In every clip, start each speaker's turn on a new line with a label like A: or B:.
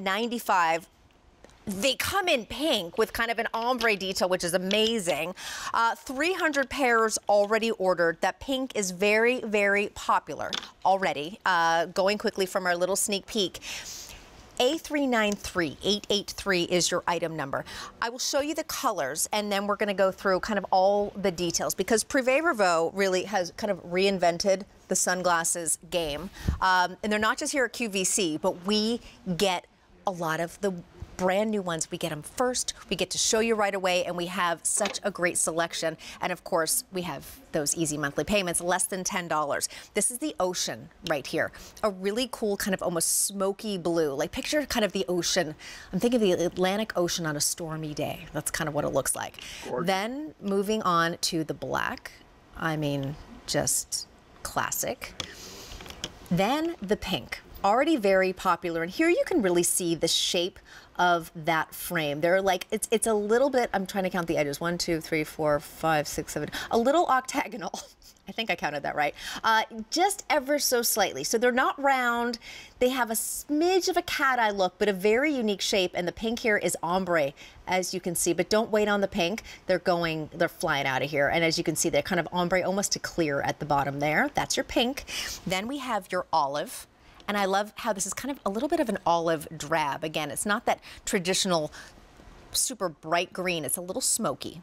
A: 95 they come in pink with kind of an ombre detail, which is amazing. Uh, 300 pairs already ordered. That pink is very, very popular already. Uh, going quickly from our little sneak peek. A393883 is your item number. I will show you the colors and then we're going to go through kind of all the details because Privé Revaux really has kind of reinvented the sunglasses game. Um, and they're not just here at QVC, but we get a lot of the brand new ones. We get them first. We get to show you right away, and we have such a great selection. And of course, we have those easy monthly payments, less than $10. This is the ocean right here. A really cool kind of almost smoky blue. Like picture kind of the ocean. I'm thinking of the Atlantic Ocean on a stormy day. That's kind of what it looks like. Gorgeous. Then moving on to the black. I mean, just classic. Then the pink already very popular. And here you can really see the shape of that frame. They're like, it's, it's a little bit, I'm trying to count the edges. One, two, three, four, five, six, seven, a little octagonal. I think I counted that right. Uh, just ever so slightly. So they're not round. They have a smidge of a cat eye look, but a very unique shape. And the pink here is ombre, as you can see. But don't wait on the pink. They're going, they're flying out of here. And as you can see, they're kind of ombre almost to clear at the bottom there. That's your pink. Then we have your olive. And I love how this is kind of a little bit of an olive drab. Again, it's not that traditional super bright green. It's a little smoky.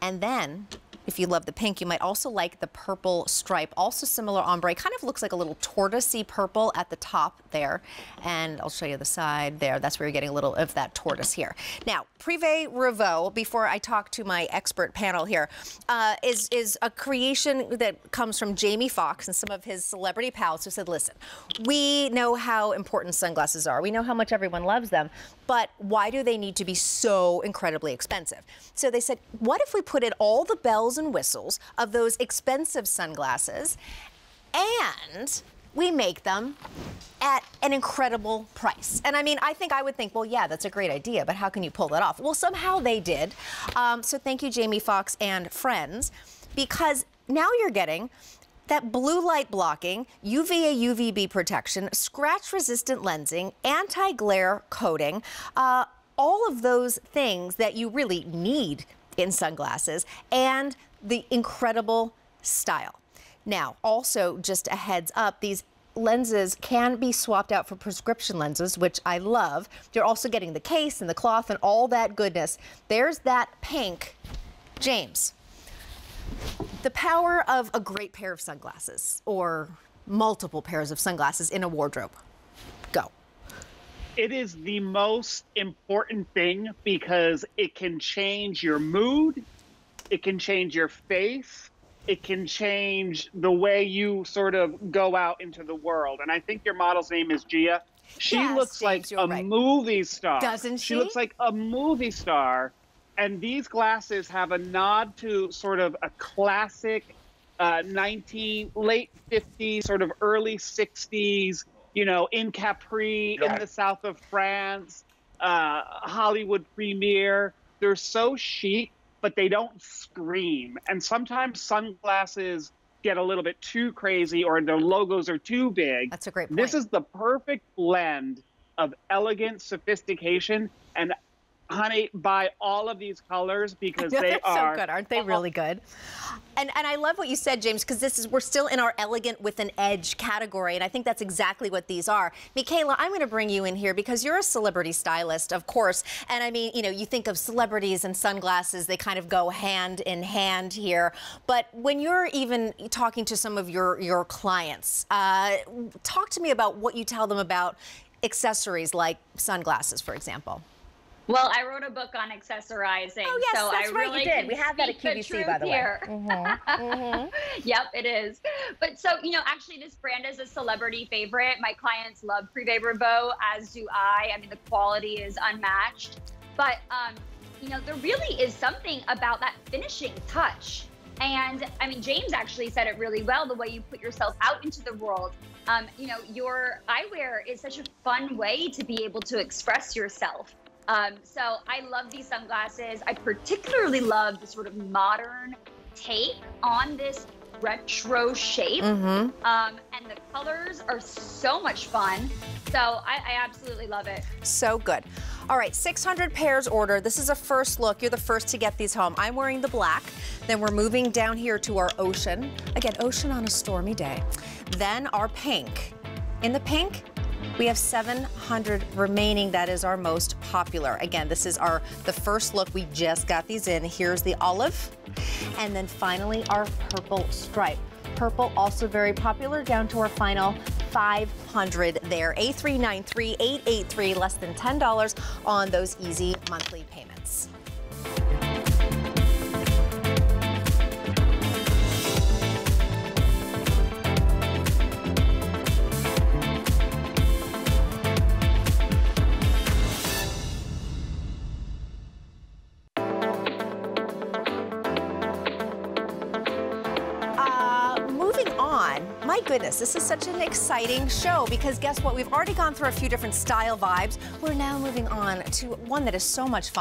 A: And then if you love the pink, you might also like the purple stripe, also similar ombre. Kind of looks like a little tortoisey purple at the top there. And I'll show you the side there. That's where you're getting a little of that tortoise here. Now, Privé Revaux, before I talk to my expert panel here, uh, is is a creation that comes from Jamie Foxx and some of his celebrity pals who said, listen, we know how important sunglasses are. We know how much everyone loves them, but why do they need to be so incredibly expensive? So they said, what if we put in all the bells and whistles of those expensive sunglasses and we make them at an incredible price. And I mean, I think I would think, well, yeah, that's a great idea, but how can you pull that off? Well, somehow they did. Um, so thank you, Jamie Foxx and friends, because now you're getting that blue light blocking, UVA UVB protection, scratch resistant lensing, anti glare coating, uh, all of those things that you really need in sunglasses, and the incredible style. Now, also just a heads up, these lenses can be swapped out for prescription lenses, which I love. You're also getting the case and the cloth and all that goodness. There's that pink. James, the power of a great pair of sunglasses or multiple pairs of sunglasses in a wardrobe. Go.
B: It is the most important thing because it can change your mood, it can change your face, it can change the way you sort of go out into the world. And I think your model's name is Gia. She yes, looks James, like a right. movie star.
A: Doesn't she?
B: She looks like a movie star. And these glasses have a nod to sort of a classic uh, 19 late 50s, sort of early 60s, you know, in Capri yeah. in the south of France, uh, Hollywood premiere. They're so chic but they don't scream. And sometimes sunglasses get a little bit too crazy or their logos are too big.
A: That's a great point.
B: This is the perfect blend of elegant sophistication and honey, buy all of these colors because they are
A: so good, aren't they? Really good. And and I love what you said, James, because this is we're still in our elegant with an edge category, and I think that's exactly what these are. Michaela, I'm going to bring you in here because you're a celebrity stylist, of course, and I mean, you know, you think of celebrities and sunglasses, they kind of go hand in hand here. But when you're even talking to some of your your clients, uh, talk to me about what you tell them about accessories like sunglasses, for example.
C: Well, I wrote a book on accessorizing.
A: Oh yes,
C: so
A: that's
C: I
A: right.
C: Really
A: you did. We have that at QVC, by the way. Mm-hmm.
C: Mm-hmm. yep, it is. But so you know, actually, this brand is a celebrity favorite. My clients love Privé Revaux, as do I. I mean, the quality is unmatched. But um, you know, there really is something about that finishing touch. And I mean, James actually said it really well the way you put yourself out into the world. Um, you know, your eyewear is such a fun way to be able to express yourself. Um, so I love these sunglasses. I particularly love the sort of modern take on this retro shape.
A: Mm-hmm.
C: Um, and the colors are so much fun. So I, I absolutely love it.
A: So good. All right, 600 pairs ordered. This is a first look. You're the first to get these home. I'm wearing the black. Then we're moving down here to our ocean. Again, ocean on a stormy day. Then our pink. In the pink, we have 700 remaining. That is our most popular. Again, this is our the first look. We just got these in. Here's the olive. And then finally our purple stripe. Purple also very popular down to our final 500 there. A393883 less than $10 on those easy monthly payments. My goodness, this is such an exciting show because guess what? We've already gone through a few different style vibes. We're now moving on to one that is so much fun.